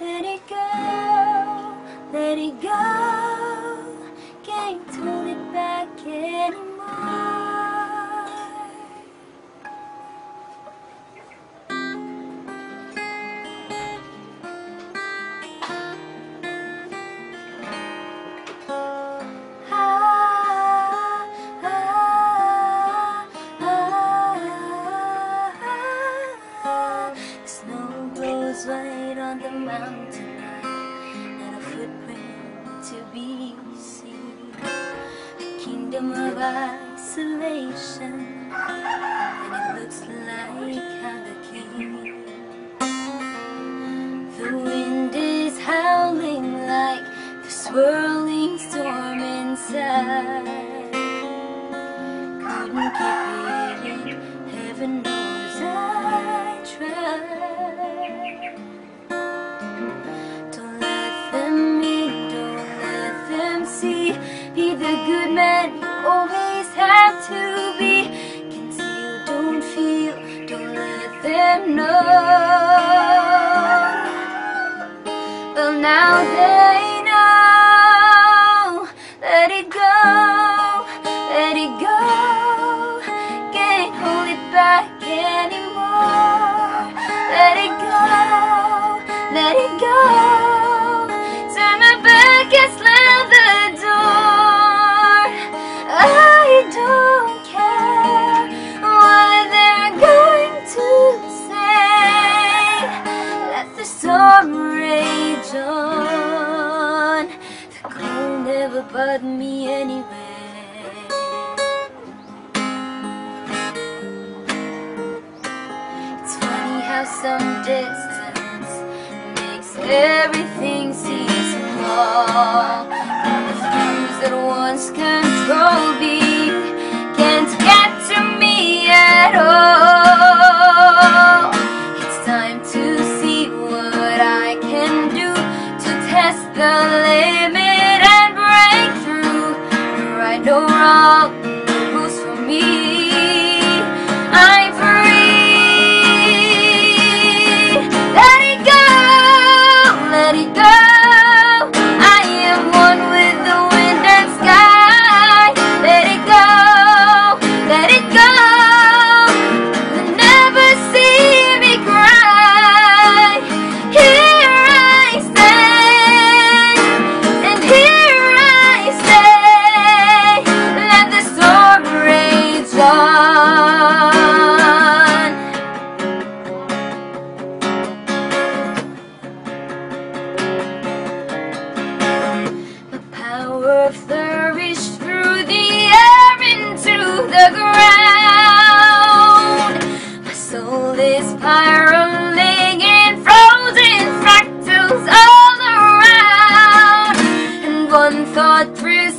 Let it go, let it go. Can't hold it back. Yeah. be seen. A kingdom of isolation, and it looks like I'm the king. The wind is howling like the swirling storm inside. know. Well, now they But me anyway. It's funny how some distance makes everything seem small All the things that once can all for me will flourish through the air into the ground. My soul is spiraling in frozen fractals all around, and one thought pursues.